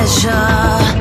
pleasure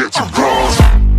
get some bronze.